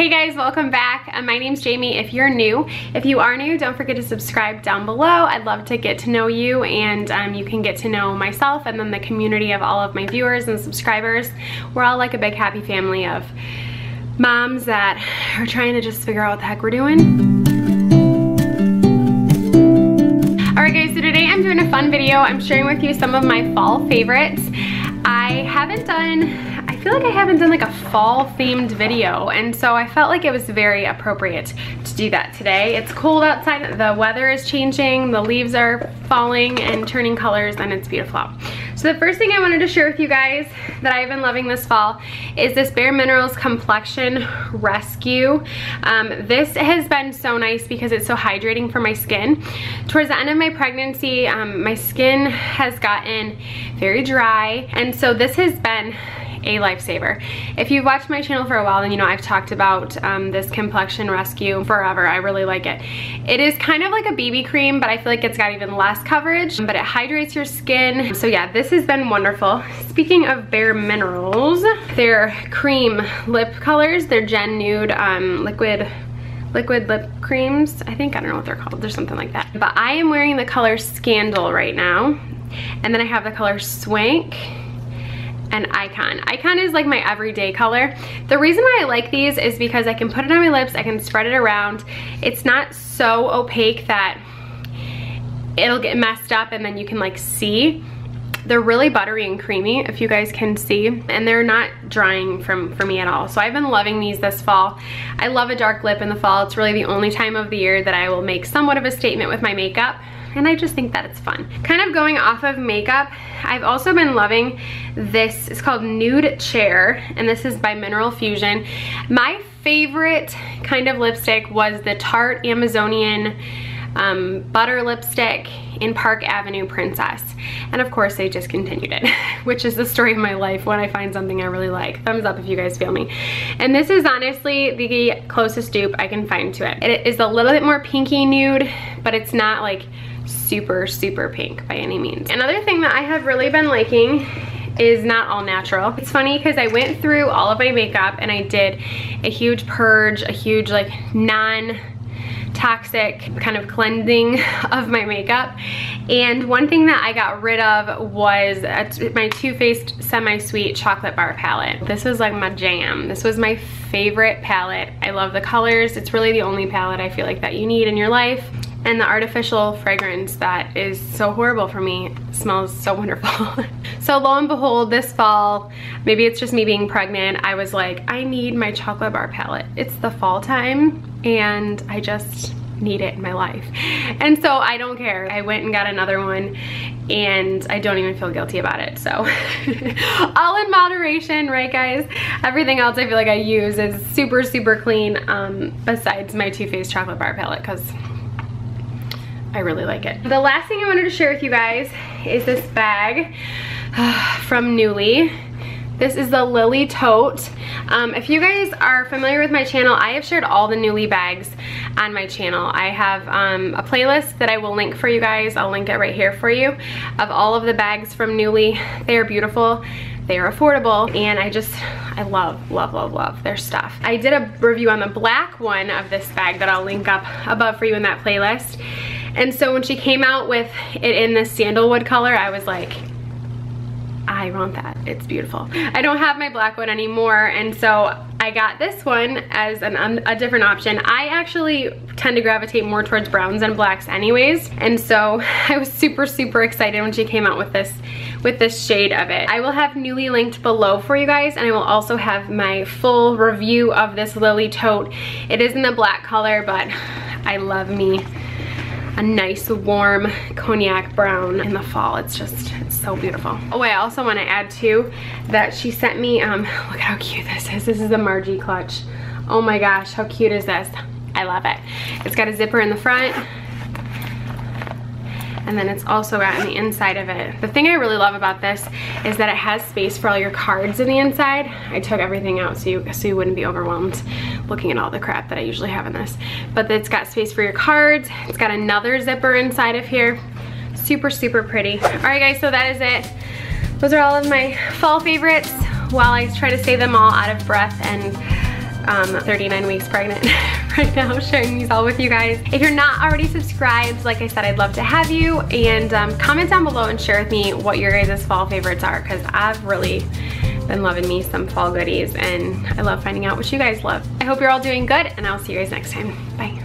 Hey guys, welcome back. Uh, my name's Jaimie if you're new. If you are new, don't forget to subscribe down below. I'd love to get to know you and um, you can get to know myself and then the community of all of my viewers and subscribers. We're all like a big happy family of moms that are trying to just figure out what the heck we're doing. Alright guys, so today I'm doing a fun video. I'm sharing with you some of my fall favorites. I haven't done feel like I haven't done like a fall themed video and so I felt like it was very appropriate to do that today. It's cold outside, the weather is changing, the leaves are falling and turning colors and it's beautiful. So the first thing I wanted to share with you guys that I've been loving this fall is this Bare Minerals Complexion Rescue. Um, this has been so nice because it's so hydrating for my skin. Towards the end of my pregnancy, um, my skin has gotten very dry and so this has been a lifesaver. If you've watched my channel for a while, then you know I've talked about um, this complexion rescue forever. I really like it. It is kind of like a BB cream, but I feel like it's got even less coverage, but it hydrates your skin. So yeah, this has been wonderful. Speaking of Bare Minerals, their cream lip colors, their Gen Nude um, liquid liquid lip creams. I think, I don't know what they're called. There's something like that. But I am wearing the color Scandal right now. And then I have the color Swank and Icon. Icon is like my everyday color. The reason why I like these is because I can put it on my lips, I can spread it around. It's not so opaque that it'll get messed up and then you can like see. They're really buttery and creamy, if you guys can see, and they're not drying from for me at all. So I've been loving these this fall. I love a dark lip in the fall. It's really the only time of the year that I will make somewhat of a statement with my makeup and I just think that it's fun. Kind of going off of makeup, I've also been loving this, it's called Nude Chair, and this is by Mineral Fusion. My favorite kind of lipstick was the Tarte Amazonian um, butter lipstick in Park Avenue Princess. And of course they just continued it, which is the story of my life when I find something I really like. Thumbs up if you guys feel me. And this is honestly the closest dupe I can find to it. It is a little bit more pinky nude, but it's not like super, super pink by any means. Another thing that I have really been liking is not all natural. It's funny because I went through all of my makeup and I did a huge purge, a huge like non toxic kind of cleansing of my makeup. And one thing that I got rid of was my Too Faced Semi-Sweet Chocolate Bar Palette. This was like my jam. This was my favorite palette. I love the colors. It's really the only palette I feel like that you need in your life and the artificial fragrance that is so horrible for me smells so wonderful. so lo and behold, this fall, maybe it's just me being pregnant, I was like, I need my chocolate bar palette. It's the fall time and I just need it in my life. And so I don't care. I went and got another one and I don't even feel guilty about it. So all in moderation, right guys? Everything else I feel like I use is super, super clean um, besides my Too Faced chocolate bar palette because I really like it. The last thing I wanted to share with you guys is this bag from Newlie. This is the Lily Tote. Um, if you guys are familiar with my channel, I have shared all the Newlie bags on my channel. I have um, a playlist that I will link for you guys. I'll link it right here for you of all of the bags from Newlie. They are beautiful. They are affordable and I just, I love, love, love, love their stuff. I did a review on the black one of this bag that I'll link up above for you in that playlist. And so when she came out with it in this sandalwood color, I was like, I want that. It's beautiful. I don't have my black one anymore, and so I got this one as an, um, a different option. I actually tend to gravitate more towards browns and blacks anyways, and so I was super, super excited when she came out with this with this shade of it. I will have Newlie linked below for you guys, and I will also have my full review of this Lily tote. It is in the black color, but I love me a nice warm cognac brown in the fall. It's just, it's so beautiful. Oh, I also want to add too that she sent me, um, look how cute this is. This is the Margie clutch. Oh my gosh, how cute is this? I love it. It's got a zipper in the front and then it's also got on the inside of it. The thing I really love about this is that it has space for all your cards in the inside. I took everything out so you, so you wouldn't be overwhelmed looking at all the crap that I usually have in this. But it's got space for your cards. It's got another zipper inside of here. Super, super pretty. All right guys, so that is it. Those are all of my fall favorites while I try to say them all out of breath and um, 39 weeks pregnant right now sharing these all with you guys. If you're not already subscribed, like I said, I'd love to have you and um, comment down below and share with me what your guys' fall favorites are because I've really been loving me some fall goodies and I love finding out what you guys love. I hope you're all doing good and I'll see you guys next time. Bye.